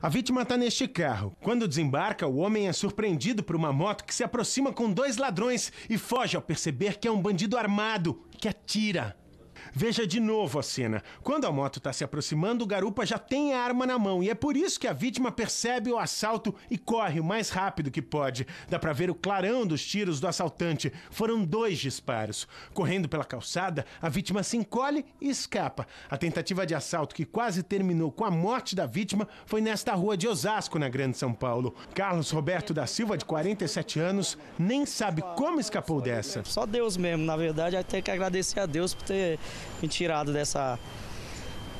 A vítima está neste carro. Quando desembarca, o homem é surpreendido por uma moto que se aproxima com dois ladrões e foge ao perceber que é um bandido armado que atira. Veja de novo a cena. Quando a moto está se aproximando, o garupa já tem a arma na mão e é por isso que a vítima percebe o assalto e corre o mais rápido que pode. Dá para ver o clarão dos tiros do assaltante. Foram dois disparos. Correndo pela calçada, a vítima se encolhe e escapa. A tentativa de assalto que quase terminou com a morte da vítima foi nesta rua de Osasco, na Grande São Paulo. Carlos Roberto da Silva, de 47 anos, nem sabe como escapou dessa. Só Deus mesmo, na verdade, tenho que agradecer a Deus por ter me tirado dessa,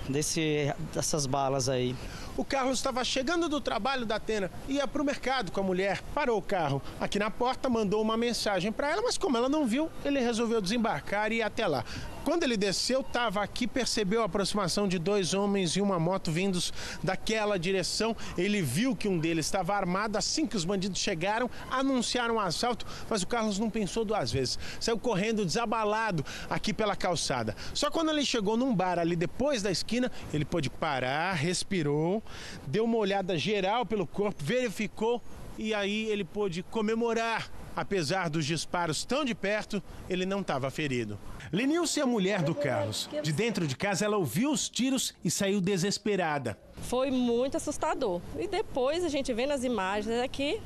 desse, dessas balas aí. O Carlos estava chegando do trabalho da Atena, ia para o mercado com a mulher, parou o carro aqui na porta, mandou uma mensagem para ela, mas como ela não viu, ele resolveu desembarcar e ir até lá. Quando ele desceu, estava aqui, percebeu a aproximação de dois homens e uma moto vindos daquela direção. Ele viu que um deles estava armado. Assim que os bandidos chegaram, anunciaram um assalto, mas o Carlos não pensou duas vezes. Saiu correndo desabalado aqui pela calçada. Só quando ele chegou num bar ali depois da esquina, ele pôde parar, respirou, deu uma olhada geral pelo corpo, verificou e aí ele pôde comemorar. Apesar dos disparos tão de perto, ele não estava ferido. Lenilce é a mulher do Carlos. De dentro de casa, ela ouviu os tiros e saiu desesperada. Foi muito assustador. E depois a gente vê nas imagens aqui,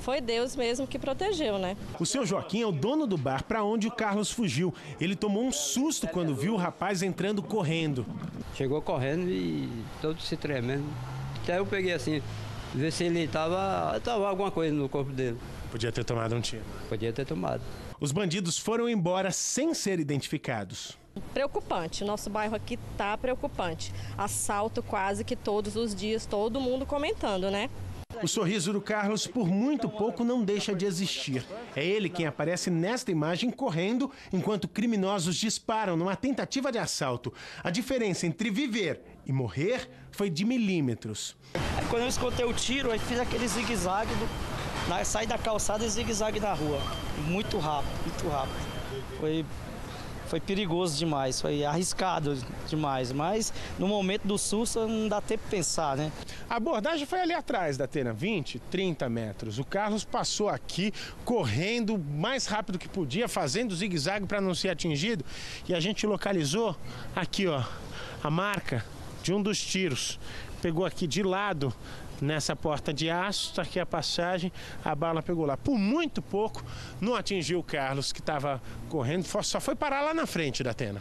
foi Deus mesmo que protegeu, né? O seu Joaquim é o dono do bar para onde o Carlos fugiu. Ele tomou um susto quando viu o rapaz entrando correndo. Chegou correndo e todo se tremendo. Até eu peguei assim, ver se ele tava, tava alguma coisa no corpo dele. Podia ter tomado um tiro. Podia ter tomado. Os bandidos foram embora sem ser identificados. Preocupante. Nosso bairro aqui tá preocupante. Assalto quase que todos os dias, todo mundo comentando, né? O sorriso do Carlos, por muito pouco, não deixa de existir. É ele quem aparece nesta imagem correndo enquanto criminosos disparam numa tentativa de assalto. A diferença entre viver e morrer foi de milímetros. Quando eu escutei o tiro, aí fiz aquele zigue-zague, do... na... saí da calçada e zigue-zague da rua. Muito rápido, muito rápido. Foi foi perigoso demais, foi arriscado demais, mas no momento do susto não dá tempo de pensar, né? A abordagem foi ali atrás da Atena, 20, 30 metros. O Carlos passou aqui correndo o mais rápido que podia, fazendo zigue-zague para não ser atingido, e a gente localizou aqui, ó, a marca de um dos tiros. Pegou aqui de lado nessa porta de aço, está aqui a passagem, a bala pegou lá. Por muito pouco, não atingiu o Carlos, que estava correndo, só foi parar lá na frente da Atena.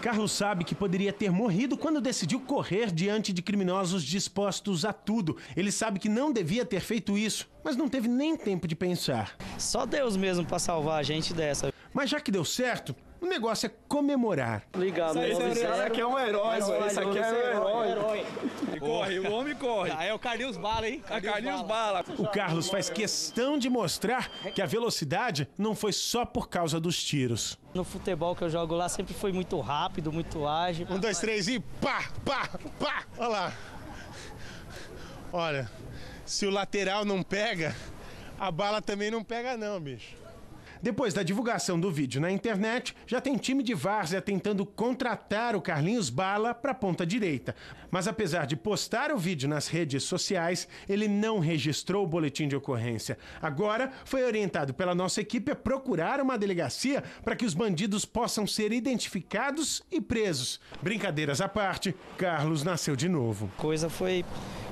Carlos sabe que poderia ter morrido quando decidiu correr diante de criminosos dispostos a tudo. Ele sabe que não devia ter feito isso, mas não teve nem tempo de pensar. Só Deus mesmo para salvar a gente dessa. Mas já que deu certo, o negócio é comemorar. Legal, Esse aqui é um herói, mano. Esse aqui é um herói. Corre, o homem corre. Aí é o Carlinhos Bala, hein? A Carlinhos Bala. O Carlos faz questão de mostrar que a velocidade não foi só por causa dos tiros. No futebol que eu jogo lá sempre foi muito rápido, muito ágil. Um, dois, três e pá, pá, pá. Olha lá. Olha, se o lateral não pega, a bala também não pega não, bicho. Depois da divulgação do vídeo na internet, já tem time de várzea tentando contratar o Carlinhos Bala para a ponta direita. Mas apesar de postar o vídeo nas redes sociais, ele não registrou o boletim de ocorrência. Agora foi orientado pela nossa equipe a procurar uma delegacia para que os bandidos possam ser identificados e presos. Brincadeiras à parte, Carlos nasceu de novo. Coisa foi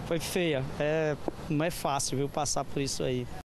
foi feia. É, não é fácil, viu, passar por isso aí.